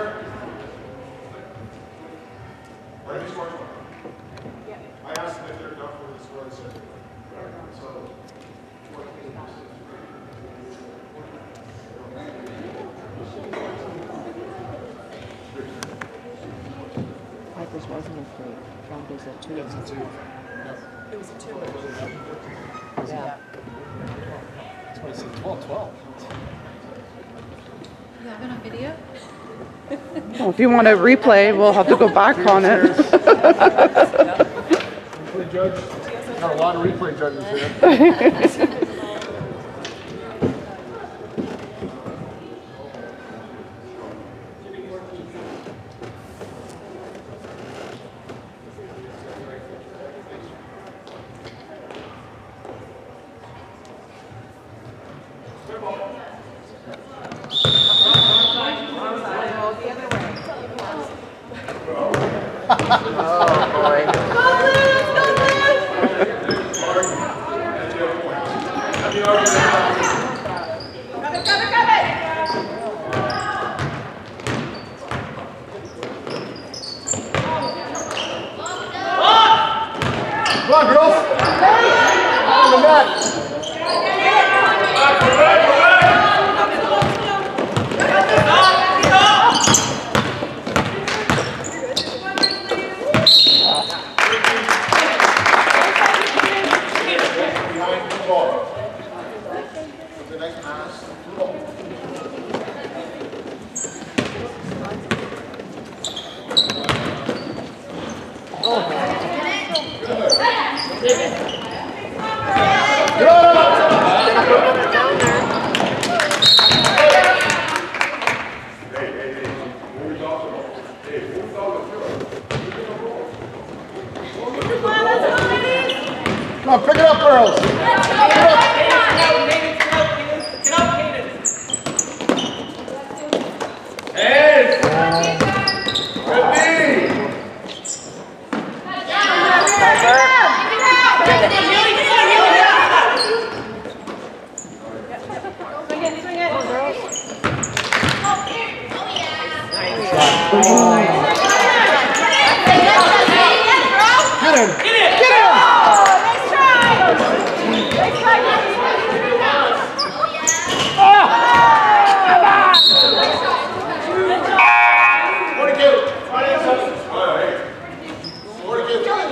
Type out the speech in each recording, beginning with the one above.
sir. Where are these from? I asked them if they're enough for the score, they said. they were. So. Vipers wasn't a three. Broncos a two. It's a two. It was a two. Yeah. That's why I said 12, 12. You have it on video? Well, if you want to replay, we'll have to go back on it. Replay judge. A lot of replay judges here. Oh, Come Behind Obrigado.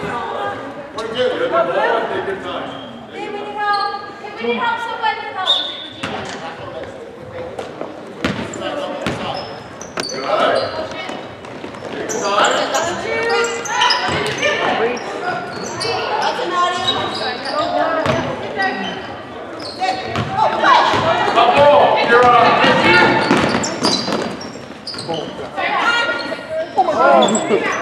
Forty-two. Forty-two. Good.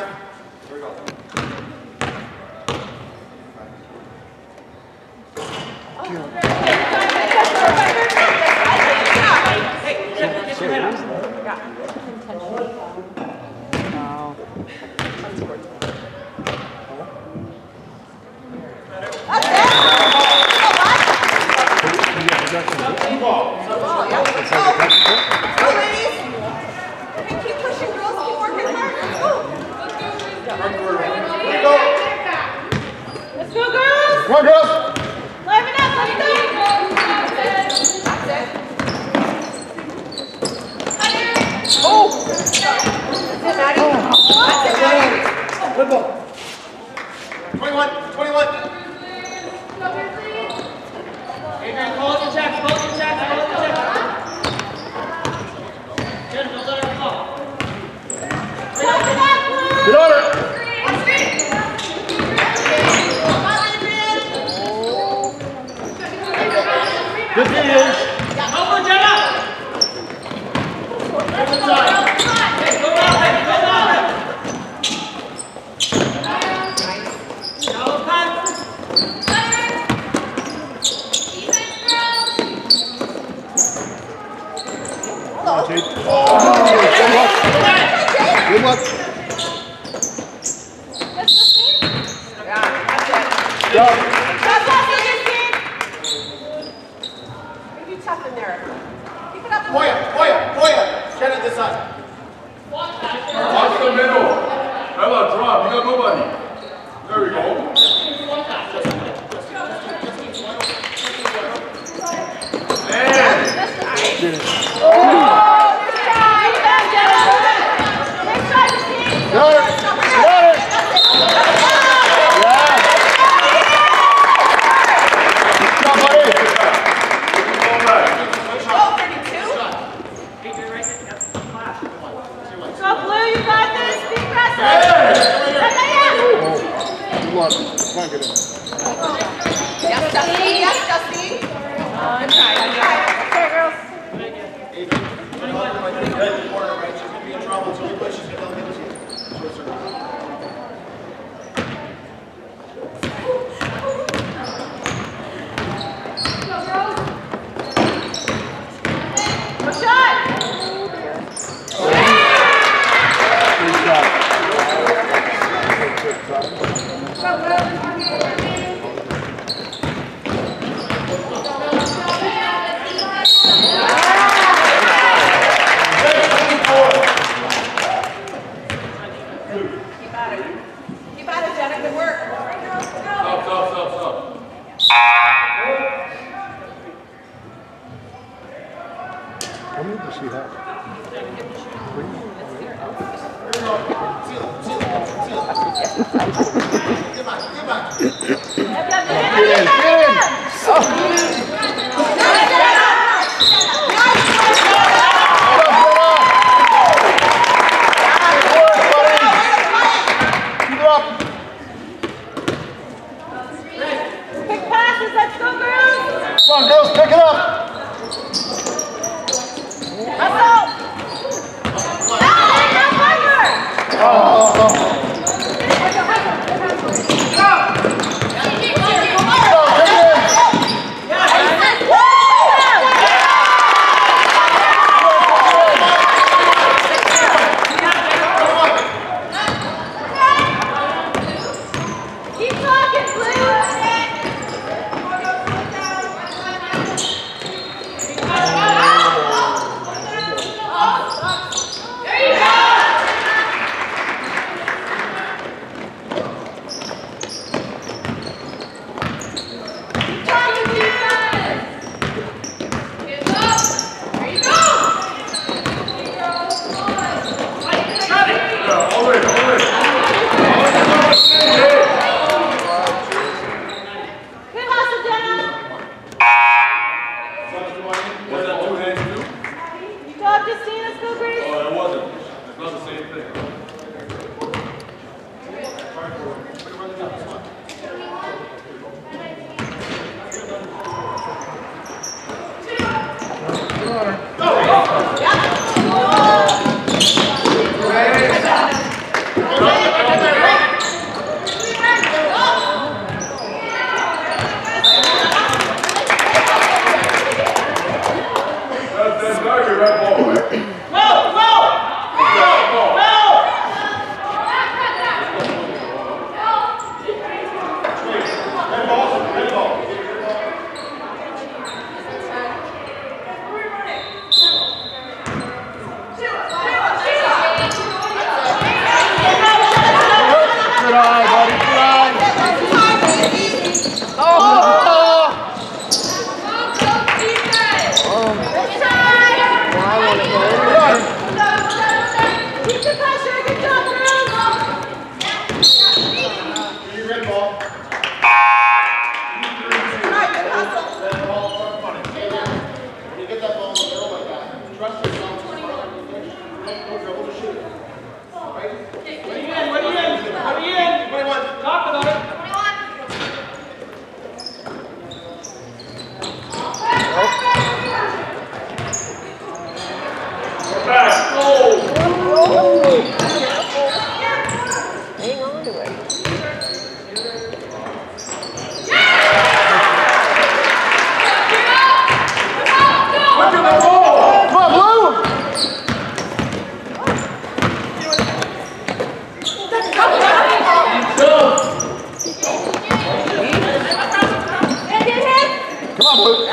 Here we go. Good job. don't nobody. There we go. Man. Oh. Come on, girls, pick it up. mà mượn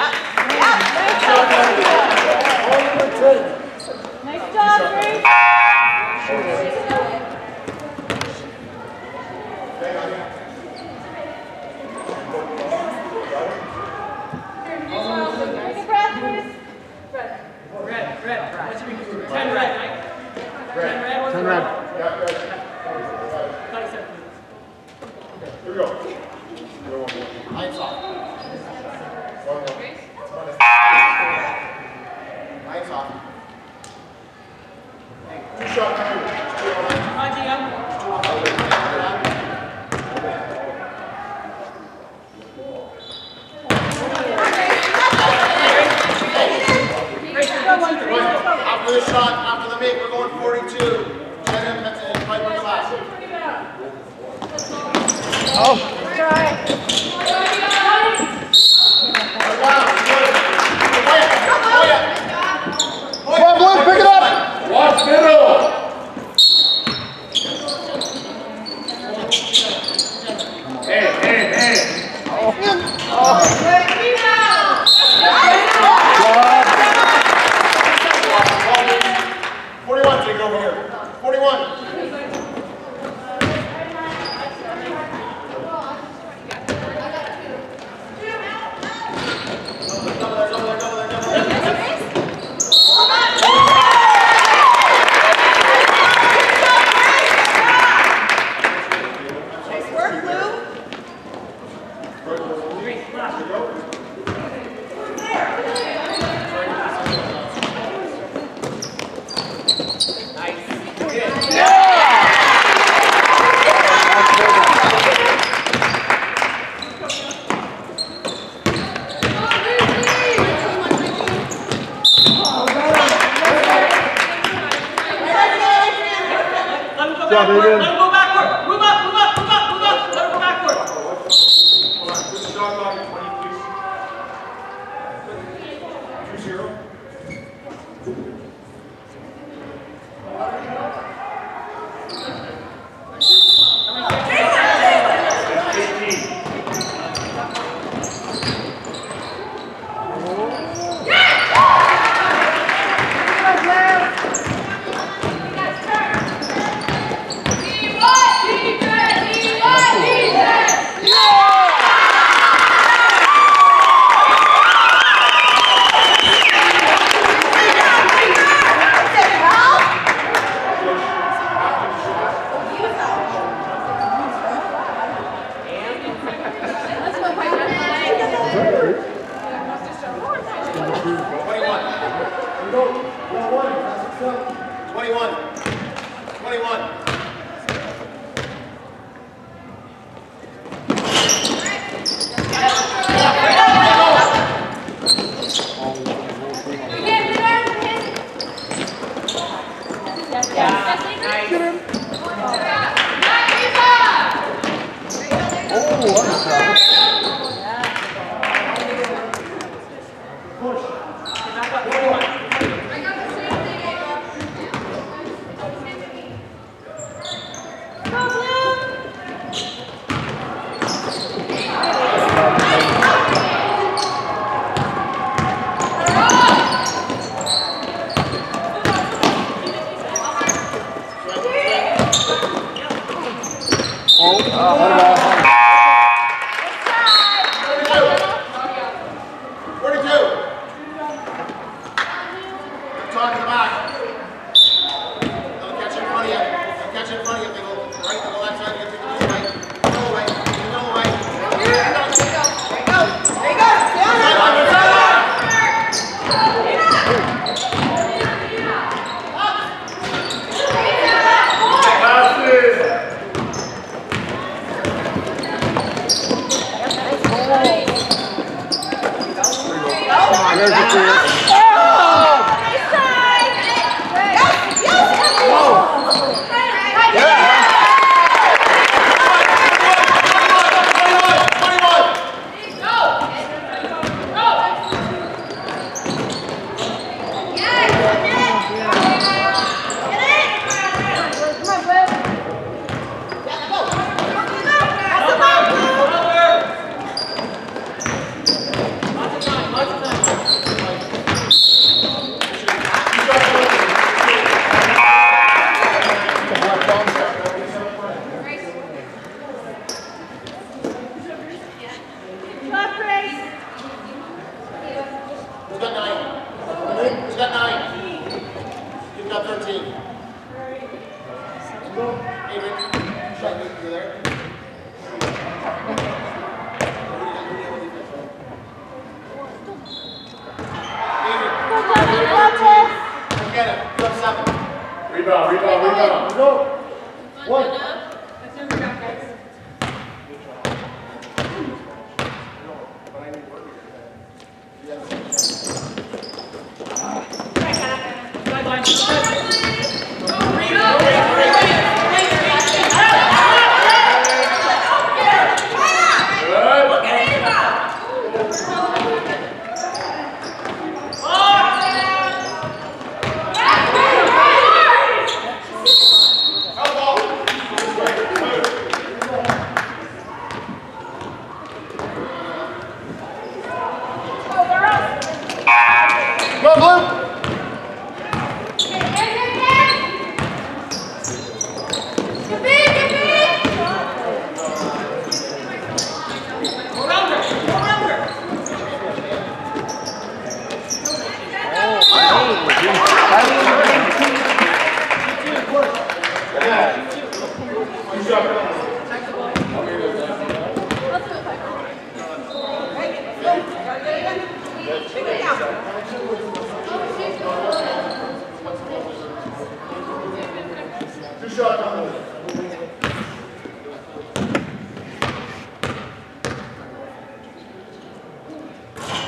Come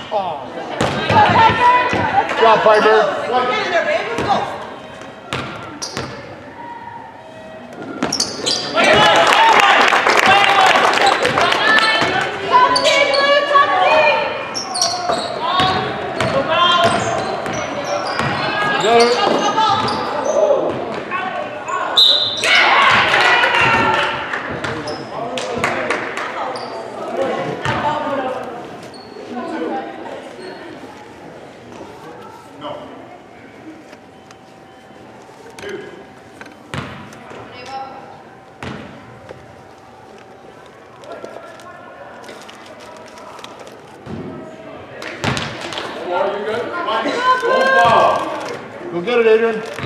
Job, Piper. Good? Don't foul. Go get it, Adrian.